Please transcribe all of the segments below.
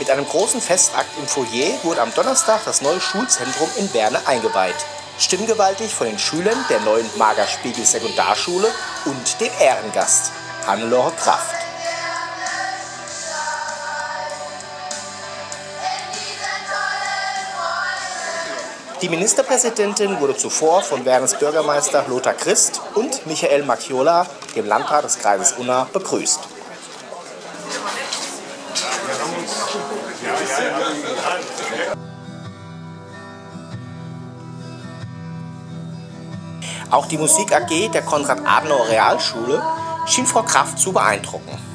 Mit einem großen Festakt im Foyer wurde am Donnerstag das neue Schulzentrum in Werne eingeweiht. Stimmgewaltig von den Schülern der neuen Magerspiegel Sekundarschule und dem Ehrengast Hannelore Kraft. Die Ministerpräsidentin wurde zuvor von Wernes Bürgermeister Lothar Christ und Michael Macchiola, dem Landrat des Kreises Unna, begrüßt. Auch die Musik AG der Konrad-Adenauer Realschule schien Frau Kraft zu beeindrucken.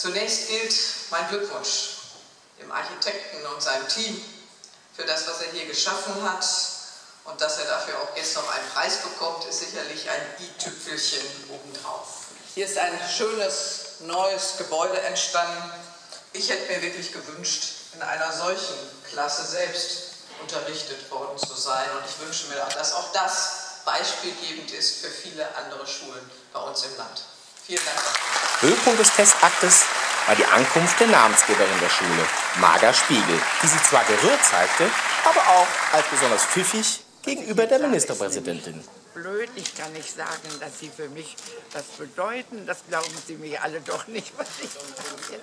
Zunächst gilt mein Glückwunsch dem Architekten und seinem Team für das, was er hier geschaffen hat. Und dass er dafür auch jetzt noch einen Preis bekommt, ist sicherlich ein i-Tüpfelchen obendrauf. Hier ist ein schönes neues Gebäude entstanden. Ich hätte mir wirklich gewünscht, in einer solchen Klasse selbst unterrichtet worden zu sein. Und ich wünsche mir, dass auch das beispielgebend ist für viele andere Schulen bei uns im Land. Vielen Dank. Höhepunkt des Testaktes war die Ankunft der Namensgeberin der Schule, Marga Spiegel, die sich zwar gerührt zeigte, aber auch als besonders pfiffig gegenüber der Ministerpräsidentin. Blöd, ich kann nicht sagen, dass Sie für mich was bedeuten. Das glauben Sie mir alle doch nicht, was ich sage.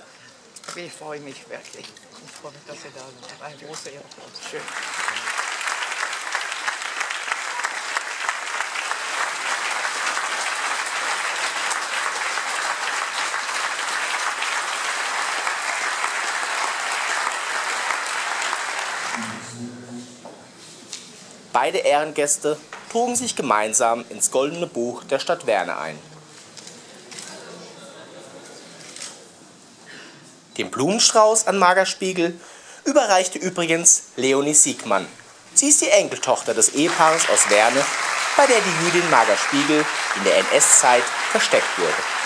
Ich freue mich wirklich. Ich freue mich, dass Sie da sind. Eine große Ehre. Schön. Beide Ehrengäste trugen sich gemeinsam ins Goldene Buch der Stadt Werne ein. Den Blumenstrauß an Magerspiegel überreichte übrigens Leonie Siegmann. Sie ist die Enkeltochter des Ehepaares aus Werne, bei der die Jüdin Magerspiegel in der NS-Zeit versteckt wurde.